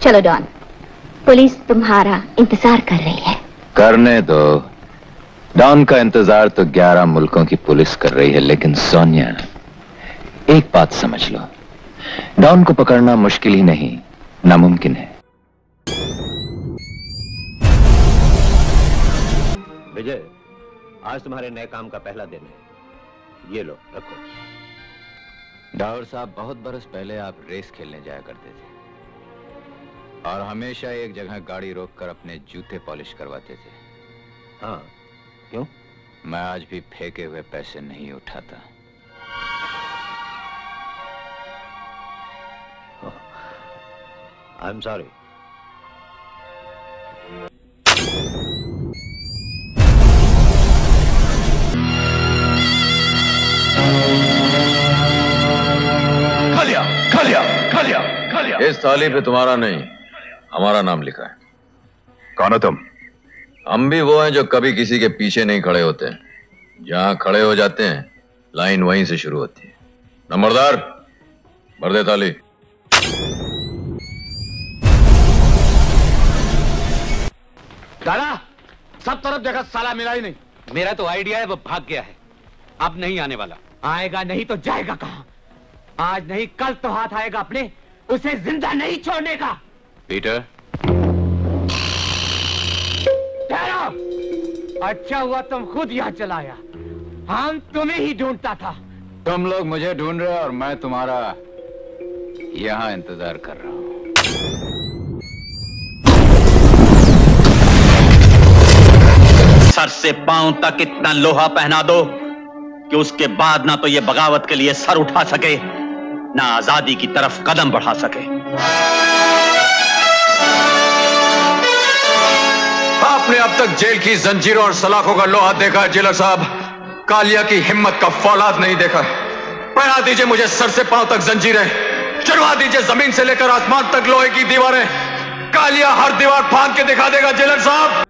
चलो don police तुम्हारा इंतज़ार कर रही है। करने दो। डॉन का इंतज़ार तो ग्यारह मुल्कों की पुलिस कर रही है लेकिन सोनिया एक बात समझ लो। डॉन को पकड़ना मुश्किल ही नहीं नामुमकिन है। विजय आज तुम्हारे नए काम का पहला दिन है। ये लो रखो। डावर साहब बहुत बरस पहले आप रेस खेलने जाया करते थे। और हमेशा एक जगह गाड़ी रोककर अपने जूते पॉलिश करवाते थे। हाँ क्यों? मैं आज भी फेंके हुए पैसे नहीं उठाता। आई एम सॉरी इस थाली पे तुम्हारा नहीं हमारा नाम लिखा है। कौन हो तुम? हम भी वो हैं जो कभी किसी के पीछे नहीं खड़े होते हैं। जहाँ खड़े हो जाते हैं लाइन वहीं से शुरू होती है। नंबरदार भर दे थाली दादा सब तरफ़ देखा साला मिला ही नहीं। मेरा तो आइडिया है वो भाग गया है। अब नहीं आने वाला। आएगा नहीं तो जाएगा कहाँ? आज नहीं कल तो हाथ आएगा अपने। उसे ज़िंदा नहीं छोड़ने का। पीटर? ठहरो। अच्छा हुआ तुम खुद यहाँ चलाया। हम तुम्हें ही ढूंढता था। तुम लोग मुझे ढूंढ रहे हो और मैं तुम्हारा यहाँ इंतज़ार कर रहा हूँ। सर से पाँव तक इतना लोहा पहना दो कि उसके बाद ना तो ये बगावत के लिए सर उठा सके। ना आज़ादी की तरफ़ कदम बढ़ा सके। आपने अब तक जेल की जंजीरों और सलाखों का लोहा देखा है, जेलर साहब। कालिया की हिम्मत का फौलाद नहीं देखा पहना दीजिए मुझे सर से पाँव तक जंजीरें। चढ़वा दीजिए ज़मीन से लेकर आसमान तक लोहे की दीवारें। कालिया हर दीवार फांद के दिखा देगा, जेलर साहब।